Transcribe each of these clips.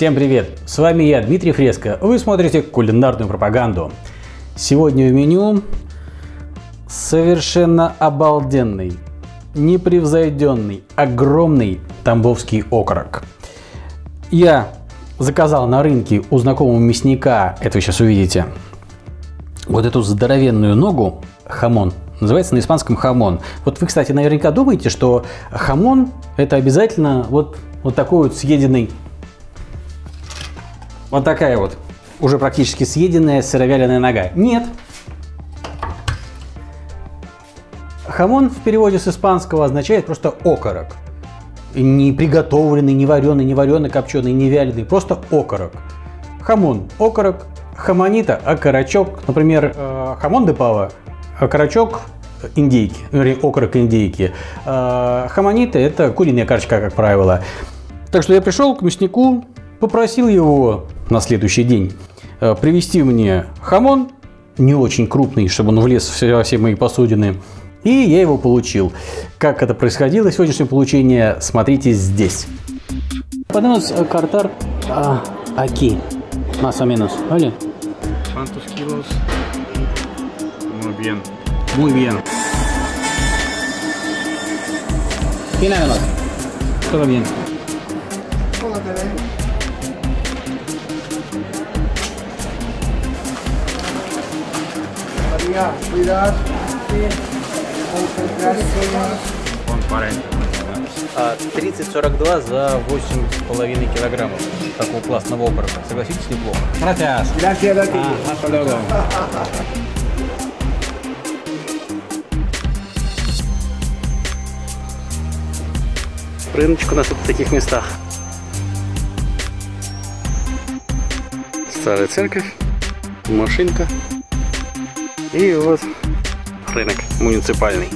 Всем привет! С вами я, Дмитрий Фреско. Вы смотрите кулинарную пропаганду. Сегодня в меню совершенно обалденный, непревзойденный, огромный тамбовский окорок. Я заказал на рынке у знакомого мясника, это вы сейчас увидите, вот эту здоровенную ногу, хамон, называется на испанском хамон. Вот вы, кстати, наверняка думаете, что хамон это обязательно вот, вот такой вот съеденный, вот такая вот уже практически съеденная сыровяленая нога. Нет. Хамон в переводе с испанского означает просто окорок. Не приготовленный, не вареный, не вареный, копченый, не вяленый, просто окорок. Хамон, окорок, jamonito, окорочок. Например, э, jamón de pava, окорочок индейки, вернее, окорок индейки. Э, хамонита – это куриная карочка, как правило. Так что я пришел к мяснику, попросил его на следующий день э, привезти мне хамон, не очень крупный, чтобы он влез во все мои посудины, и я его получил. Как это происходило, сегодняшнее получение, смотрите здесь. Podemos cortar ah, aquí, más o menos, ¿vale? ¿Cuántos kilos? Muy bien. Muy bien. Y nada más. Todo bien. María, cuidado. Он 40. А 30-42 за 8,5 килограммов такого классного окорока. Согласитесь, неплохо? Gracias. Gracias a ti. А, hasta luego. Рыночек у нас вот в таких местах. Старая церковь, машинка и вот рынок муниципальный.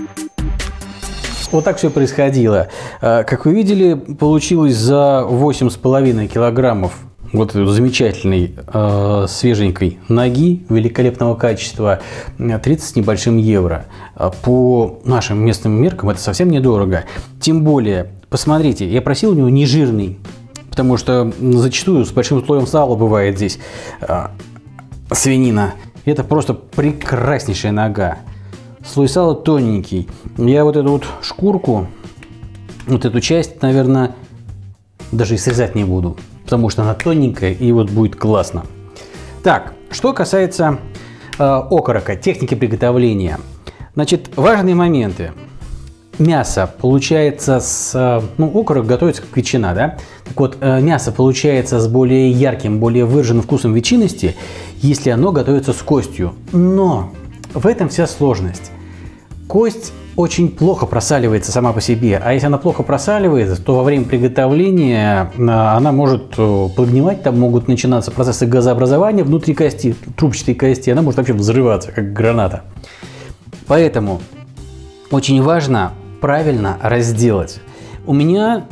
Вот так все происходило. А, Как вы видели, получилось за 8,5 килограммов вот замечательной э, свеженькой ноги великолепного качества э, 30 с небольшим евро. А По нашим местным меркам это совсем недорого. Тем более, посмотрите, я просил у него не жирный, потому что зачастую с большим слоем сала бывает здесь э, свинина. Это просто прекраснейшая нога. Слой сала тоненький. Я вот эту вот шкурку, вот эту часть, наверное, даже и срезать не буду, потому что она тоненькая и вот будет классно. Так, что касается э, окорока, техники приготовления. Значит, важные моменты. Мясо получается с... э, Ну, окорок готовится как ветчина, да? Так вот, э, мясо получается с более ярким, более выраженным вкусом ветчинности, если оно готовится с костью. Но в этом вся сложность. Кость очень плохо просаливается сама по себе, а если она плохо просаливается, то во время приготовления э, она может подгнивать, там могут начинаться процессы газообразования внутри кости, трубчатой кости, она может вообще взрываться, как граната. Поэтому очень важно правильно разделать. У меня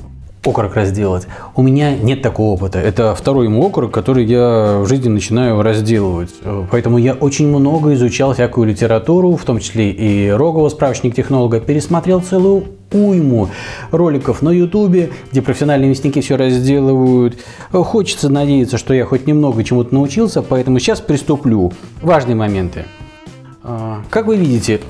окорок разделать. У меня нет такого опыта. Это второй ему окорок, который я в жизни начинаю разделывать. Э, Поэтому я очень много изучал всякую литературу, в том числе и Рогова, справочник технолога, пересмотрел целую уйму роликов на ютубе, где профессиональные мясники все разделывают. Э, Хочется надеяться, что я хоть немного чему-то научился, поэтому сейчас приступлю. Важные моменты. А, Как вы видите,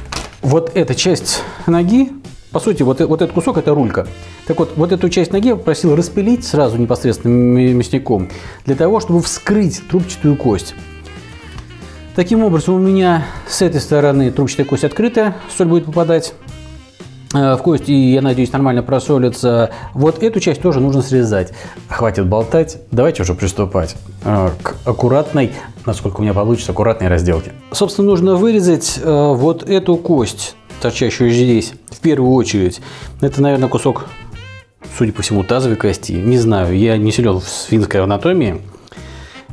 вот эта часть ноги, по сути, вот, э- вот этот кусок – это рулька. Так вот, вот эту часть ноги я попросил распилить сразу непосредственно мясником, для того, чтобы вскрыть трубчатую кость. Таким образом, у меня с этой стороны трубчатая кость открыта, соль будет попадать э, в кость, и, я надеюсь, нормально просолится. Вот эту часть тоже нужно срезать. Хватит болтать, давайте уже приступать э, к аккуратной, насколько у меня получится, аккуратной разделке. Собственно, нужно вырезать вот эту кость, торчащую здесь, в первую очередь. Это, наверное, кусок, судя по всему, тазовой кости. Не знаю, я не силен в свинской анатомии.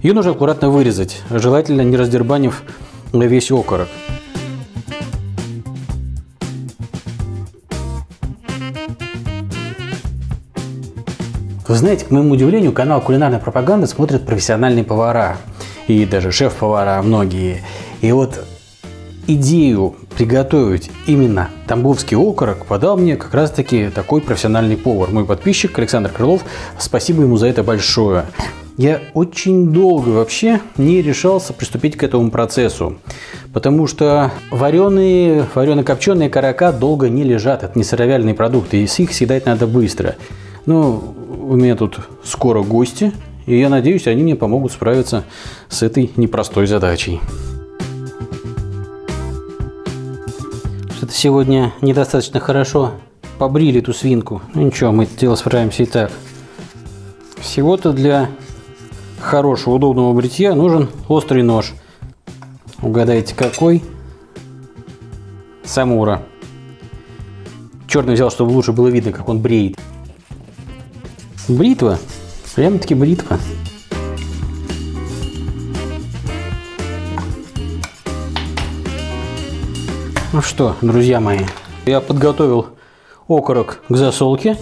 Ее нужно аккуратно вырезать, желательно не раздербанив весь окорок. Вы знаете, к моему удивлению, канал «Кулинарная пропаганда» смотрят профессиональные повара. И даже шеф-повара многие. И вот идею приготовить именно тамбовский окорок подал мне как раз-таки такой профессиональный повар. Мой подписчик Александр Крылов. Спасибо ему за это большое. я очень долго вообще не решался приступить к этому процессу. Потому что вареные, варено-копченые карака долго не лежат. Это не сыровяльные продукты, и с их съедать надо быстро. Ну, у меня тут скоро гости, и я надеюсь, они мне помогут справиться с этой непростой задачей. Что-то сегодня недостаточно хорошо побрили эту свинку. Ну ничего, мы это дело справимся и так. Всего-то для хорошего, удобного бритья нужен острый нож. Угадайте, какой? Самура. Черный взял, чтобы лучше было видно, как он бреет. Бритва. Прямо-таки бритва. Ну что, друзья мои, я подготовил окорок к засолке.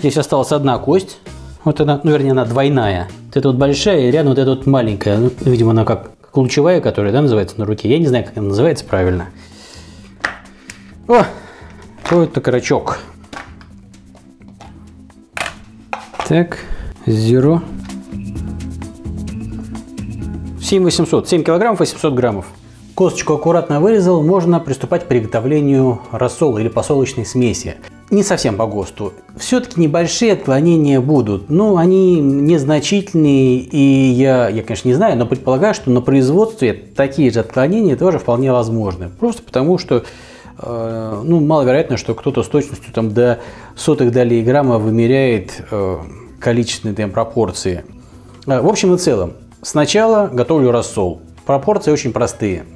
Здесь осталась одна кость. Вот она, ну вернее, она двойная. Вот эта вот большая и рядом вот эта вот маленькая. Ну, видимо, она как лучевая, которая, да, называется на руке. Я не знаю, как она называется правильно. О, какой-то карачок. Так, zero. 7800, 7 килограммов 800 граммов. Косточку аккуратно вырезал, можно приступать к приготовлению рассола или посолочной смеси. Не совсем по ГОСТу. Все-таки небольшие отклонения будут, но они незначительные, и я, я, конечно, не знаю, но предполагаю, что на производстве такие же отклонения тоже вполне возможны. Просто потому, что э, ну, маловероятно, что кто-то с точностью там, до сотых долей грамма вымеряет э, количественные там, пропорции. Э, в общем и целом, сначала готовлю рассол. Пропорции очень простые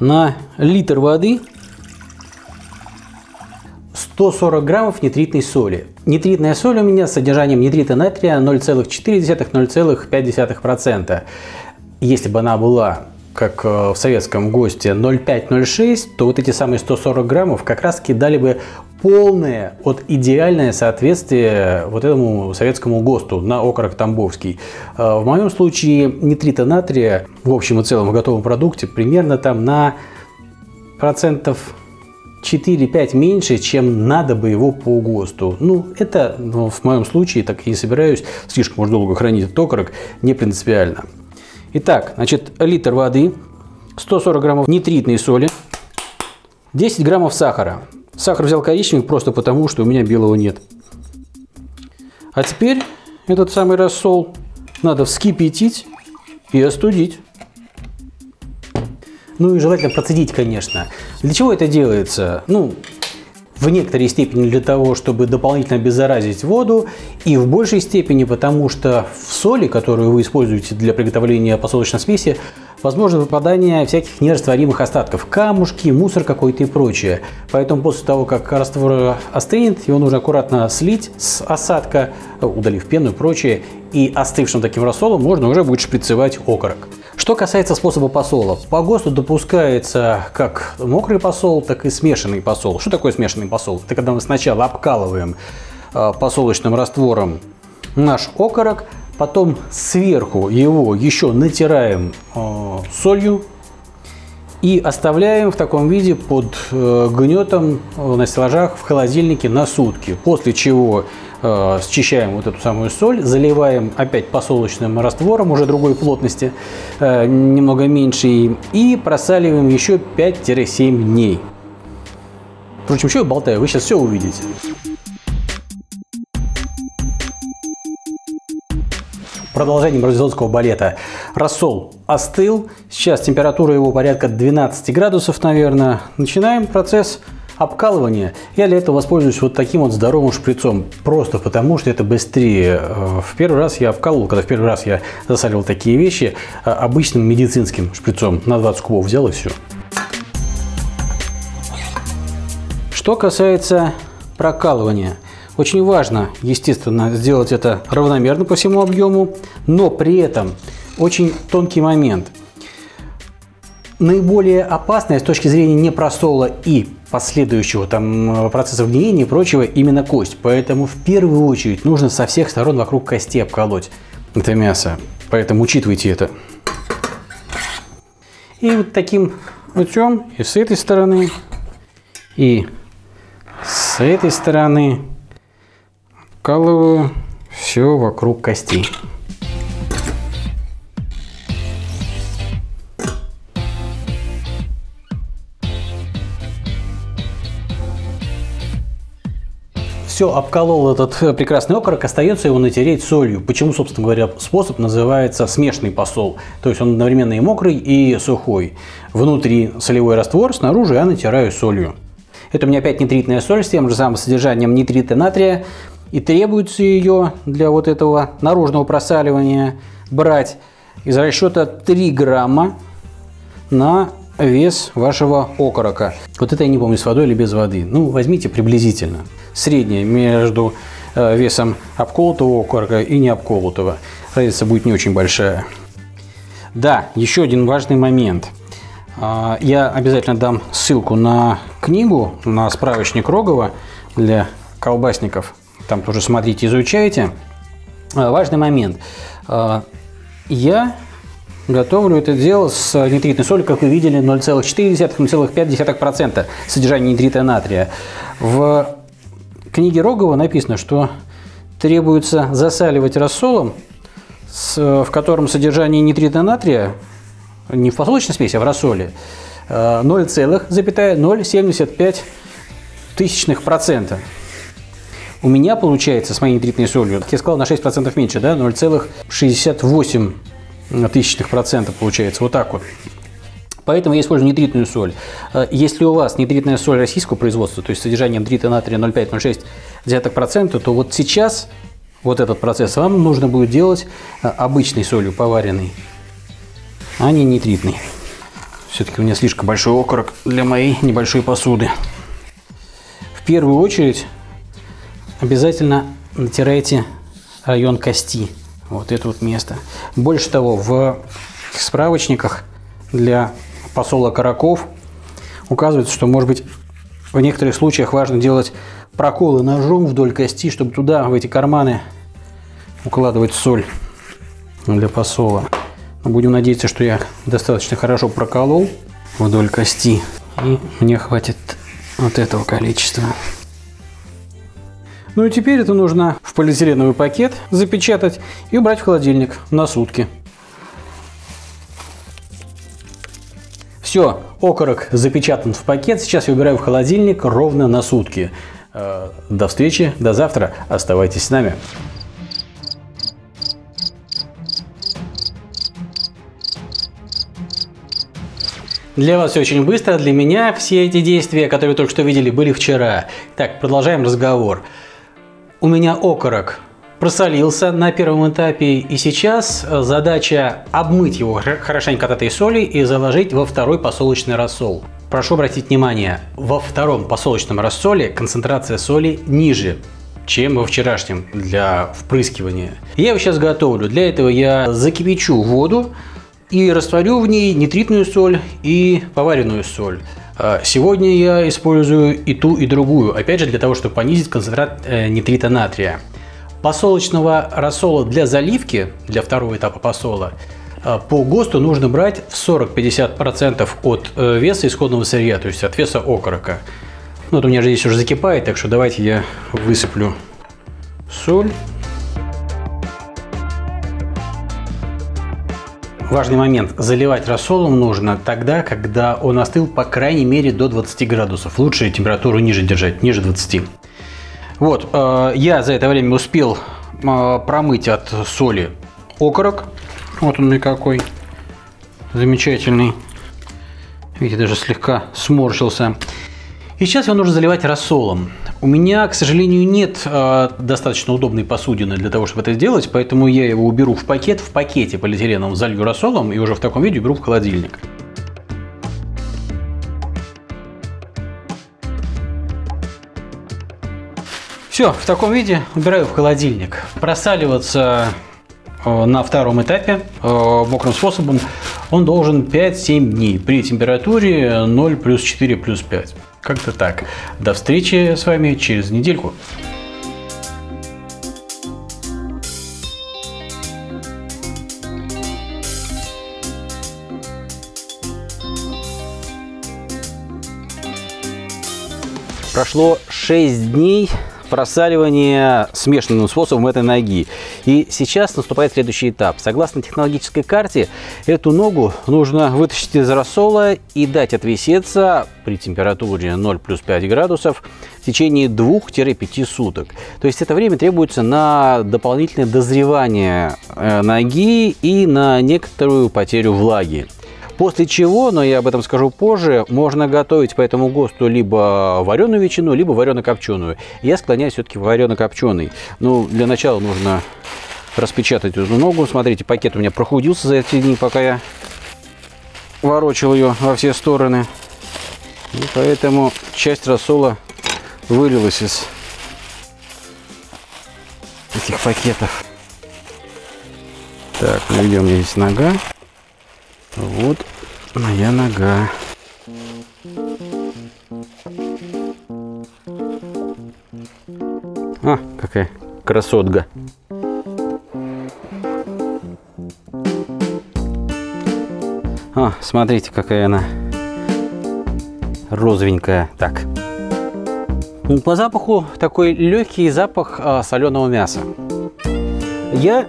на литр воды 140 граммов нитритной соли. Нитритная соль у меня с содержанием нитрита натрия 0,4-0,5%. Если бы она была как э, в советском ГОСТе 0,5-0,6, то вот эти самые 140 граммов как раз таки дали бы полное, вот идеальное соответствие вот этому советскому ГОСТу на окорок Тамбовский. Э, в моем случае нитрита натрия в общем и целом в готовом продукте примерно там на процентов 4-5 меньше, чем надо бы его по ГОСТу. Ну, это ну, в моем случае, так и не собираюсь слишком уж долго хранить этот окорок, не принципиально. Итак, значит, литр воды, 140 граммов нитритной соли, 10 граммов сахара. Сахар взял коричневый просто потому, что у меня белого нет. А теперь этот самый рассол надо вскипятить и остудить. Ну и желательно процедить, конечно. Для чего это делается? Ну, в некоторой степени для того, чтобы дополнительно обеззаразить воду, и в большей степени потому, что в соли, которую вы используете для приготовления посолочной смеси, возможно выпадание всяких нерастворимых остатков, камушки, мусор какой-то и прочее. Поэтому после того, как раствор остынет, его нужно аккуратно слить с осадка, удалив пену и прочее, и остывшим таким рассолом можно уже будет шприцевать окорок. Что касается способа посола, по ГОСТу допускается как мокрый посол, так и смешанный посол. Что такое смешанный посол? Это когда мы сначала обкалываем э, посолочным раствором наш окорок, потом сверху его еще натираем э, солью и оставляем в таком виде под э, гнетом на стеллажах в холодильнике на сутки. После чего счищаем вот эту самую соль, заливаем опять посолочным раствором уже другой плотности, э, немного меньше, и просаливаем еще 5-7 дней. Впрочем, что я болтаю, вы сейчас все увидите. Продолжение бразильского балета. Рассол остыл. Сейчас температура его порядка 12 градусов, наверное. Начинаем процесс обкалывания. Я для этого воспользуюсь вот таким вот здоровым шприцом. Просто потому, что это быстрее. Э, в первый раз я обкалывал, когда в первый раз я засаливал такие вещи, э, обычным медицинским шприцом. На 20 кубов взял и все. Что касается прокалывания. Очень важно, естественно, сделать это равномерно по всему объему, но при этом очень тонкий момент. Наиболее опасное с точки зрения непростола и последующего там процесса гниения и прочего именно кость. Поэтому в первую очередь нужно со всех сторон вокруг кости обколоть это мясо. Поэтому учитывайте это. И вот таким путем и с этой стороны, и с этой стороны вкалываю все вокруг костей. Все, обколол этот э, прекрасный окорок, остается его натереть солью. Почему, собственно говоря, способ называется смешанный посол. То есть он одновременно и мокрый, и сухой. Внутри солевой раствор, снаружи я натираю солью. Это у меня опять нитритная соль с тем же самым содержанием нитрита натрия. И требуется ее для вот этого наружного просаливания брать из расчета 3 грамма на вес вашего окорока. Вот это я не помню, с водой или без воды. Ну, возьмите приблизительно. Среднее между э, весом обколотого окорока и необколотого. Разница будет не очень большая. Да, еще один важный момент. А, я обязательно дам ссылку на книгу, на справочник Рогова для колбасников. Там тоже смотрите, изучайте. А, важный момент. А, я готовлю это дело с нитритной солью, как вы видели, 0,4-0,5% содержания нитрита натрия. В книге Рогова написано, что требуется засаливать рассолом, в котором содержание нитрита натрия не в посолочной смеси, а в рассоле 0,075 тысячных процента. У меня получается с моей нитритной солью, как я сказал, на 6% меньше, да, 0,68 тысячных процента получается, вот так вот. Поэтому я использую нитритную соль. Э, если у вас нитритная соль российского производства, то есть содержание нитрита натрия 0,5-0,6%, то вот сейчас вот этот процесс вам нужно будет делать э, обычной солью, поваренной, а не нитритной. Все-таки у меня слишком большой окорок для моей небольшой посуды. В первую очередь обязательно натирайте район кости. Вот это вот место. Больше того, в справочниках для посола караков указывается, что, может быть, в некоторых случаях важно делать проколы ножом вдоль кости, чтобы туда, в эти карманы, укладывать соль для посола. Будем надеяться, что я достаточно хорошо проколол вдоль кости. И мне хватит вот этого количества. Ну и теперь это нужно в полиэтиленовый пакет запечатать и убрать в холодильник на сутки. Все, окорок запечатан в пакет. Сейчас я убираю в холодильник ровно на сутки. Э, до встречи, до завтра. Оставайтесь с нами. Для вас все очень быстро, для меня все эти действия, которые вы только что видели, были вчера. Так, продолжаем разговор у меня окорок просолился на первом этапе, и сейчас э, задача обмыть его хорошенько от этой соли и заложить во второй посолочный рассол. Прошу обратить внимание, во втором посолочном рассоле концентрация соли ниже, чем во вчерашнем для впрыскивания. Я его сейчас готовлю. Для этого я закипячу воду и растворю в ней нитритную соль и поваренную соль. А, сегодня я использую и ту, и другую, опять же для того, чтобы понизить концентрат э, нитрита натрия. Посолочного рассола для заливки, для второго этапа посола, э, по ГОСТу нужно брать в 40-50% от э, веса исходного сырья, то есть от веса окорока. Ну, вот у меня же здесь уже закипает, так что давайте я высыплю соль. Важный момент. Заливать рассолом нужно тогда, когда он остыл по крайней мере до 20 градусов. Лучше температуру ниже держать, ниже 20. Вот, э, я за это время успел э, промыть от соли окорок. Вот он и какой замечательный. Видите, даже слегка сморщился. И сейчас его нужно заливать рассолом. У меня, к сожалению, нет э, достаточно удобной посудины для того, чтобы это сделать, поэтому я его уберу в пакет, в пакете полиэтиленовым залью рассолом и уже в таком виде уберу в холодильник. Все, в таком виде убираю в холодильник. Просаливаться э, на втором этапе э, мокрым способом он должен 5-7 дней при температуре 0 плюс 4 плюс 5. Как-то так. До встречи с вами через недельку. Прошло 6 дней просаливания смешанным способом этой ноги. И сейчас наступает следующий этап. Согласно технологической карте, эту ногу нужно вытащить из рассола и дать отвеситься при температуре 0 плюс 5 градусов в течение 2-5 суток. То есть это время требуется на дополнительное дозревание э, ноги и на некоторую потерю влаги. После чего, но я об этом скажу позже, можно готовить по этому ГОСТу либо вареную ветчину, либо варено-копченую. Я склоняюсь все-таки варено-копченый. Ну, для начала нужно распечатать эту ногу. Смотрите, пакет у меня прохудился за эти дни, пока я ворочил ее во все стороны. И поэтому часть рассола вылилась из этих пакетов. Так, ну где у меня здесь нога? Вот моя нога. А, какая красотка. А, смотрите, какая она розовенькая. Так. По запаху такой легкий запах а, соленого мяса. Я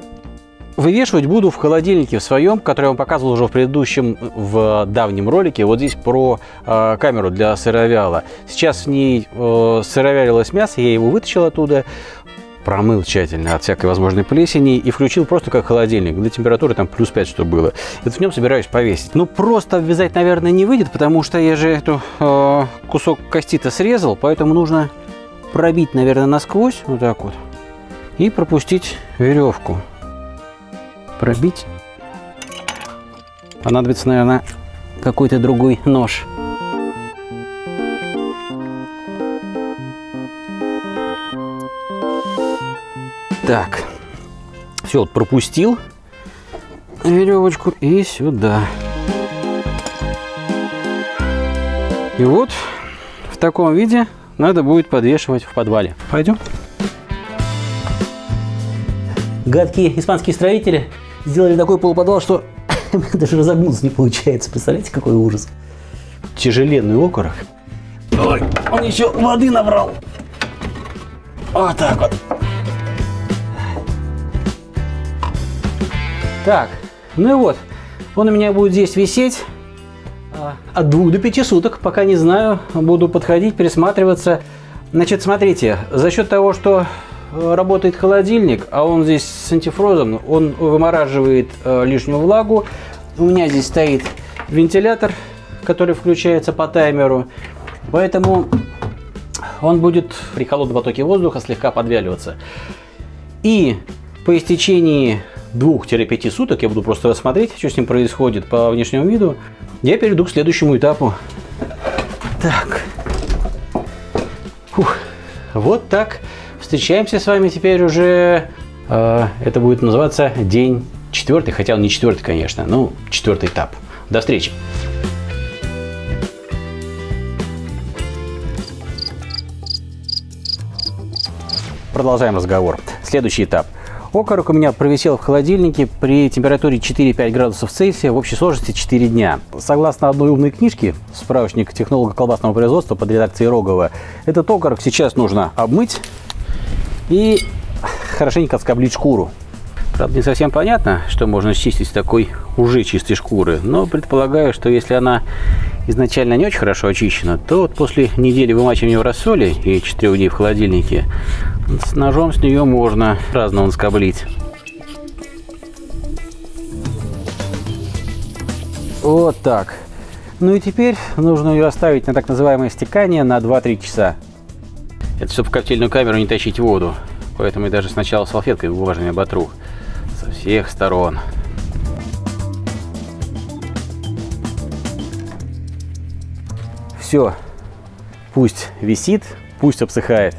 Вывешивать буду в холодильнике в своем, который я вам показывал уже в предыдущем, в давнем ролике. Вот здесь про э, камеру для сыровяла. Сейчас в ней э, сыровялилось мясо, я его вытащил оттуда, промыл тщательно от всякой возможной плесени и включил просто как холодильник. До температуры там плюс 5, что было. Вот в нем собираюсь повесить. Ну, просто обвязать, наверное, не выйдет, потому что я же эту э, кусок кости-то срезал, поэтому нужно пробить, наверное, насквозь, вот так вот, и пропустить веревку пробить. Понадобится, наверное, какой-то другой нож. Так, все, вот пропустил веревочку и сюда. И вот в таком виде надо будет подвешивать в подвале. Пойдем. Гадкие испанские строители сделали такой полуподвал, что даже разогнуться не получается. Представляете, какой ужас. Тяжеленный окорок. Ой, он еще воды набрал. Вот так вот. Так, ну и вот. Он у меня будет здесь висеть а, от двух до пяти суток, пока не знаю. Буду подходить, присматриваться. Значит, смотрите, за счет того, что работает холодильник, а он здесь с антифрозом, он вымораживает э, лишнюю влагу. У меня здесь стоит вентилятор, который включается по таймеру, поэтому он будет при холодном потоке воздуха слегка подвяливаться. И по истечении 2-5 суток, я буду просто рассмотреть, что с ним происходит по внешнему виду, я перейду к следующему этапу. Так. Фух. Вот так встречаемся с вами теперь уже, э, это будет называться день четвертый, хотя он не четвертый, конечно, ну, четвертый этап. До встречи! Продолжаем разговор. Следующий этап. Окорок у меня провисел в холодильнике при температуре 4-5 градусов Цельсия в общей сложности 4 дня. Согласно одной умной книжке, справочник технолога колбасного производства под редакцией Рогова, этот окорок сейчас нужно обмыть, и хорошенько отскоблить шкуру. Правда, не совсем понятно, что можно счистить с такой уже чистой шкуры, но предполагаю, что если она изначально не очень хорошо очищена, то вот после недели вымачивания в рассоле и 4 дней в холодильнике с ножом с нее можно разно скоблить. Вот так. Ну и теперь нужно ее оставить на так называемое стекание на 2-3 часа. Это чтобы в коктейльную камеру не тащить воду. Поэтому я даже сначала салфеткой влажными оботру. Со всех сторон. Все. Пусть висит, пусть обсыхает.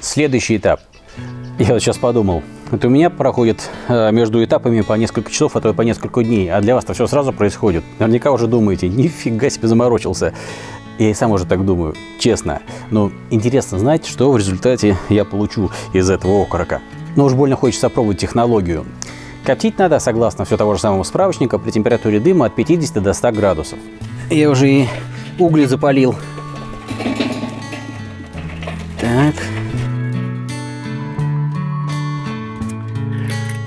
Следующий этап. Я вот сейчас подумал, это у меня проходит э, между этапами по несколько часов, а то и по несколько дней. А для вас-то все сразу происходит. Наверняка уже думаете, нифига себе заморочился. Я и сам уже так думаю, честно. Но интересно знать, что в результате я получу из этого окорока. Но уж больно хочется опробовать технологию. Коптить надо, согласно все того же самого справочника, при температуре дыма от 50 до 100 градусов. Я уже и угли запалил. Так.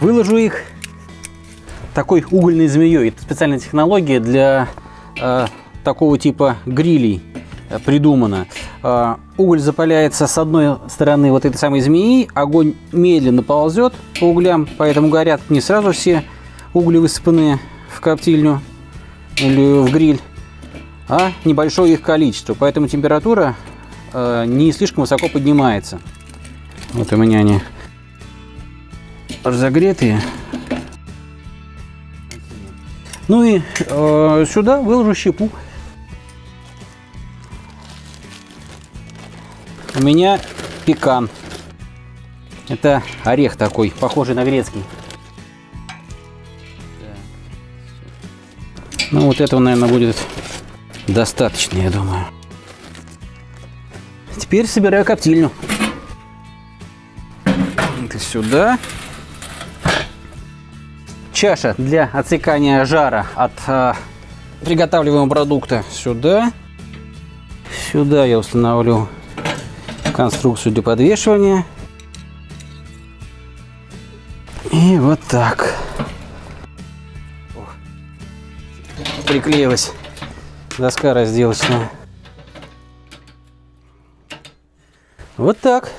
Выложу их такой угольной змеей. Это специальная технология для э, такого типа грилей э, придумана. Э, уголь запаляется с одной стороны вот этой самой змеи, огонь медленно ползет по углям, поэтому горят не сразу все угли высыпанные в коптильню или в гриль, а небольшое их количество. Поэтому температура э, не слишком высоко поднимается. Вот у меня они разогретые. Ну и э, сюда выложу щепу. У меня пекан. Это орех такой, похожий на грецкий. Ну вот этого, наверное, будет достаточно, я думаю. Теперь собираю коптильню. Это сюда. Чаша для отсекания жара от э, приготавливаемого продукта сюда. Сюда я установлю конструкцию для подвешивания. И вот так. Приклеилась доска разделочная. Вот так.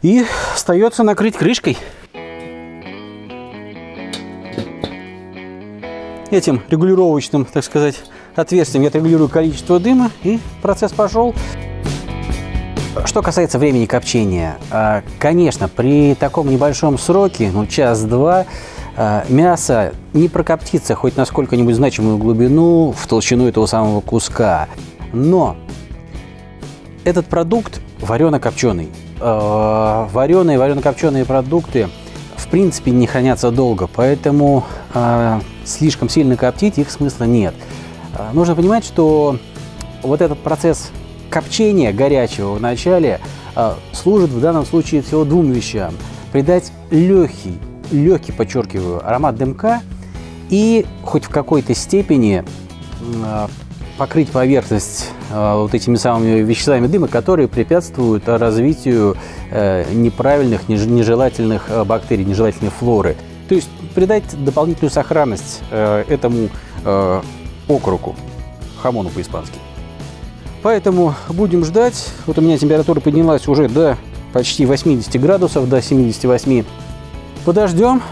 И остается накрыть крышкой. Этим регулировочным, так сказать, отверстием я регулирую количество дыма, и процесс пошел. Что касается времени копчения, а, конечно, при таком небольшом сроке, ну час-два, а, мясо не прокоптится хоть на сколько-нибудь значимую глубину в толщину этого самого куска. Но этот продукт варено-копченый. А, вареные, варено-копченые продукты в принципе не хранятся долго, поэтому слишком сильно коптить их смысла нет. Нужно понимать, что вот этот процесс копчения горячего в начале служит в данном случае всего двум вещам. Придать легкий, легкий, подчеркиваю, аромат дымка и хоть в какой-то степени а, покрыть поверхность а, вот этими самыми веществами дыма, которые препятствуют развитию э, неправильных, нежелательных э, бактерий, нежелательной флоры. То есть придать дополнительную сохранность э, этому округу, хамону по-испански. Поэтому будем ждать. Вот у меня температура поднялась уже до почти 80 градусов, до 78 Подождем.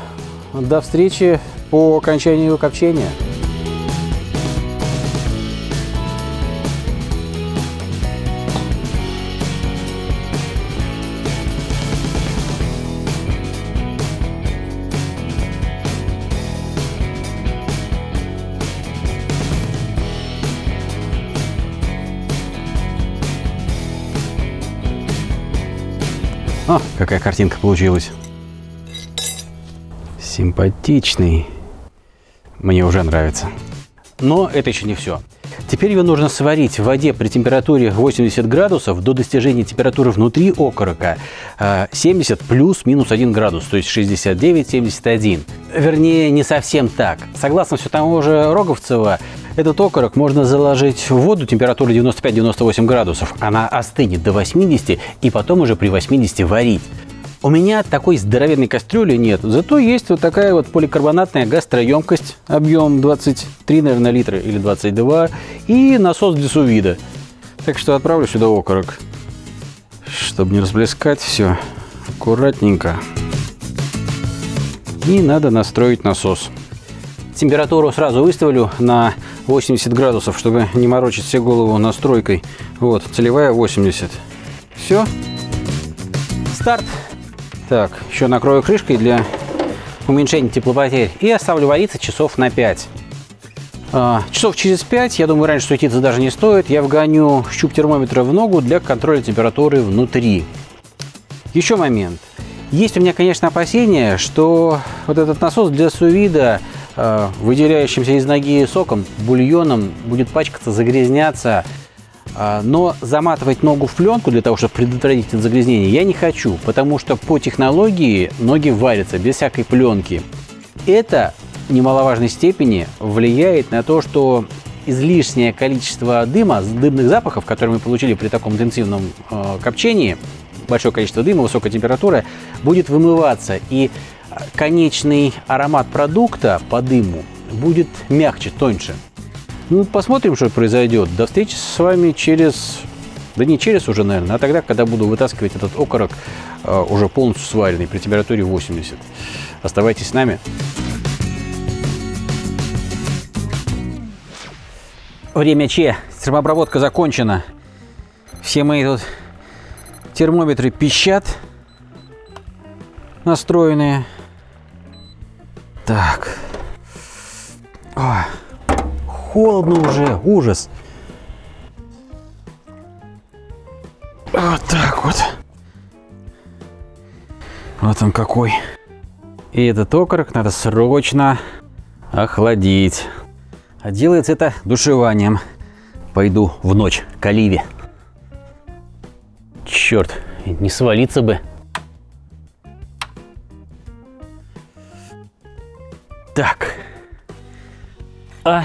До встречи по окончанию копчения. Какая картинка получилась симпатичный. Мне уже нравится. Но это еще не все. Теперь его нужно сварить в воде при температуре 80 градусов до достижения температуры внутри окорока 70 а, плюс-минус 1 градус, то есть 69-71. Вернее, не совсем так. Согласно все того же Роговцева, этот окорок можно заложить в воду температурой 95-98 градусов. Она остынет до 80 и потом уже при 80 варить. У меня такой здоровенной кастрюли нет, зато есть вот такая вот поликарбонатная гастроемкость, объем 23, наверное, литра или 22, и насос для сувида. Так что отправлю сюда окорок, чтобы не расплескать все аккуратненько. И надо настроить насос. Температуру сразу выставлю на 80 градусов, чтобы не морочить себе голову настройкой. Вот, целевая 80. Все. Старт. Так, еще накрою крышкой для уменьшения теплопотерь и оставлю вариться часов на 5. А, часов через 5, я думаю, раньше суетиться даже не стоит, я вгоню щуп термометра в ногу для контроля температуры внутри. Еще момент. Есть у меня, конечно, опасение, что вот этот насос для сувида, выделяющимся из ноги соком, бульоном, будет пачкаться, загрязняться, а, но заматывать ногу в пленку для того, чтобы предотвратить это загрязнение, я не хочу, потому что по технологии ноги варятся без всякой пленки. Это в немаловажной степени влияет на то, что излишнее количество дыма, дымных запахов, которые мы получили при таком интенсивном э, копчении, большое количество дыма, высокая температура, будет вымываться. И конечный аромат продукта по дыму будет мягче, тоньше. Ну, посмотрим, что произойдет. До встречи с вами через... Да не через уже, наверное, а тогда, когда буду вытаскивать этот окорок э, уже полностью сваренный при температуре 80. Оставайтесь с нами. Время Че. Термообработка закончена. Все мои тут термометры пищат. Настроенные. Так. Ой холодно уже, ужас. Вот так вот. Вот он какой. И этот окорок надо срочно охладить. А делается это душеванием. Пойду в ночь к Оливе. Черт, не свалиться бы. Так. А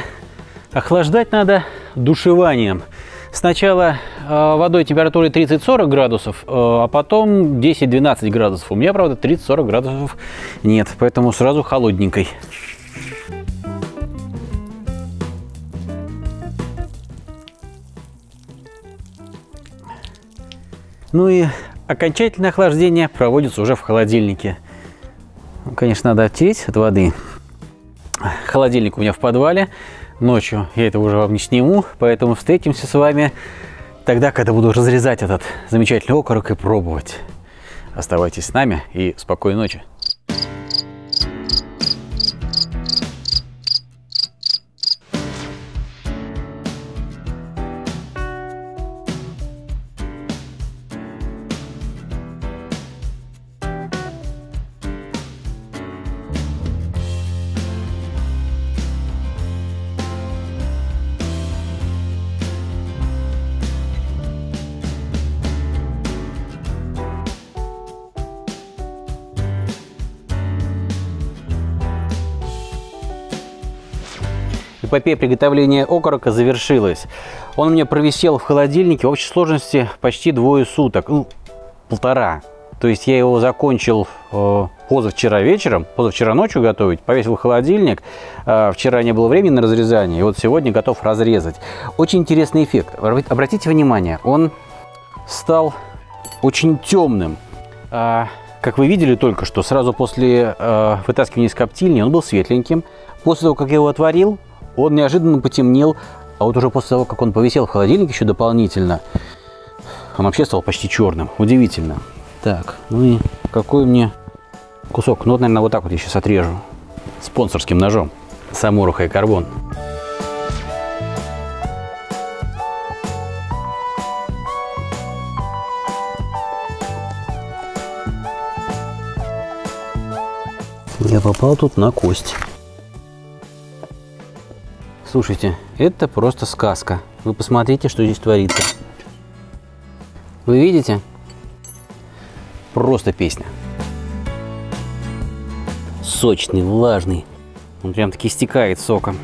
Охлаждать надо душеванием. Сначала э, водой температурой 30-40 градусов, э, а потом 10-12 градусов. У меня, правда, 30-40 градусов нет, поэтому сразу холодненькой. Ну и окончательное охлаждение проводится уже в холодильнике. Ну, конечно, надо оттереть от воды. Холодильник у меня в подвале ночью я это уже вам не сниму, поэтому встретимся с вами тогда, когда буду разрезать этот замечательный окорок и пробовать. Оставайтесь с нами и спокойной ночи. Эпопея приготовления окорока завершилась. Он у меня провисел в холодильнике в общей сложности почти двое суток, ну, полтора. То есть я его закончил э, позавчера вечером, позавчера ночью готовить, повесил в холодильник. Э, вчера не было времени на разрезание, и вот сегодня готов разрезать. Очень интересный эффект. Обратите внимание, он стал очень темным. Э, как вы видели только что, сразу после э, вытаскивания из коптильни он был светленьким. После того, как я его отварил, он неожиданно потемнел, а вот уже после того, как он повисел в холодильнике еще дополнительно, он вообще стал почти черным. Удивительно. Так, ну и какой мне кусок? Ну вот, наверное, вот так вот я сейчас отрежу. Спонсорским ножом. Самура и карбон. Я попал тут на кость. Слушайте, это просто сказка. Вы посмотрите, что здесь творится. Вы видите? Просто песня. Сочный, влажный. Он прям таки стекает соком.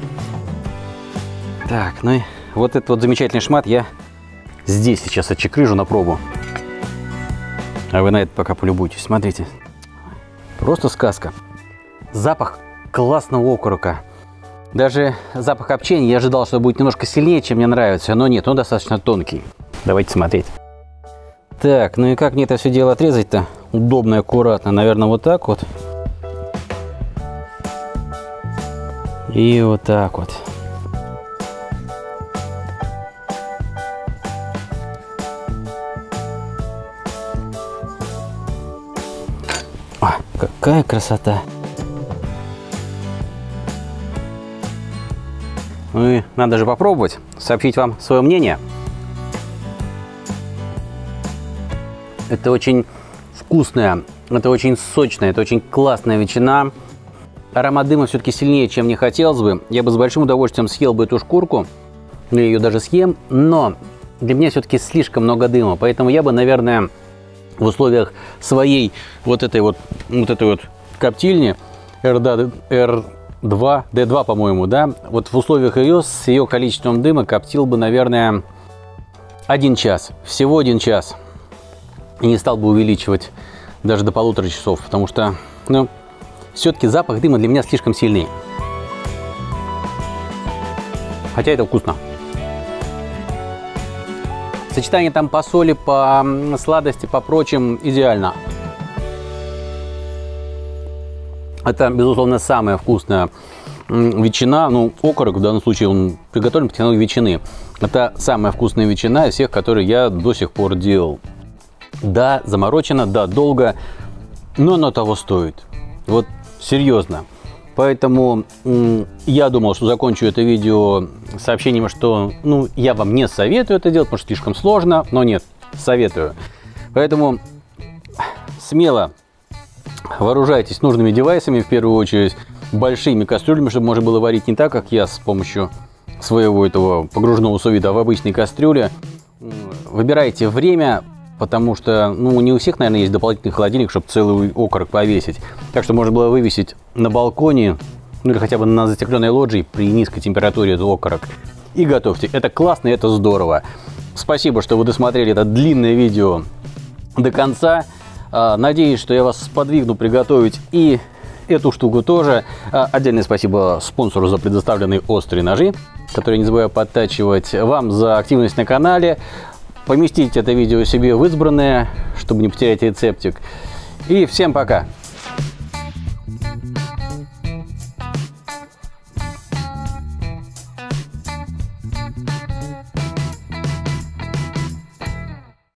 Так, ну и вот этот вот замечательный шмат я здесь сейчас отчекрыжу на пробу. А вы на это пока полюбуйтесь. Смотрите. Просто сказка. Запах классного окорока. Даже запах копчения я ожидал, что будет немножко сильнее, чем мне нравится, но нет, он достаточно тонкий. Давайте смотреть. Так, ну и как мне это все дело отрезать-то? Удобно и аккуратно. Наверное, вот так вот. И вот так вот. А, какая красота! Ну и надо же попробовать, сообщить вам свое мнение. Это очень вкусная, это очень сочная, это очень классная ветчина. Аромат дыма все-таки сильнее, чем мне хотелось бы. Я бы с большим удовольствием съел бы эту шкурку, или ее даже съем, но для меня все-таки слишком много дыма, поэтому я бы, наверное, в условиях своей вот этой вот, вот этой вот коптильни R, 2, D2, по-моему, да, вот в условиях ее с ее количеством дыма коптил бы, наверное, один час, всего один час. И не стал бы увеличивать даже до полутора часов, потому что, ну, все-таки запах дыма для меня слишком сильный. Хотя это вкусно. Сочетание там по соли, по сладости, по прочим идеально. Это, безусловно, самая вкусная ветчина, ну, окорок в данном случае, он приготовлен по технологии ветчины. Это самая вкусная ветчина из всех, которые я до сих пор делал. Да, заморочено, да, долго, но оно того стоит. Вот серьезно. Поэтому я думал, что закончу это видео сообщением, что ну, я вам не советую это делать, потому что слишком сложно, но нет, советую. Поэтому смело Вооружайтесь нужными девайсами, в первую очередь большими кастрюлями, чтобы можно было варить не так, как я с помощью своего этого погружного сувида, в обычной кастрюле. Выбирайте время, потому что ну, не у всех, наверное, есть дополнительный холодильник, чтобы целый окорок повесить. Так что можно было вывесить на балконе, ну или хотя бы на застекленной лоджии при низкой температуре этот окорок. И готовьте. Это классно, это здорово. Спасибо, что вы досмотрели это длинное видео до конца. А, надеюсь, что я вас сподвигну приготовить и эту штуку тоже. А, отдельное спасибо спонсору за предоставленные острые ножи, которые не забываю подтачивать. Вам за активность на канале. Поместите это видео себе в избранное, чтобы не потерять рецептик. И всем пока!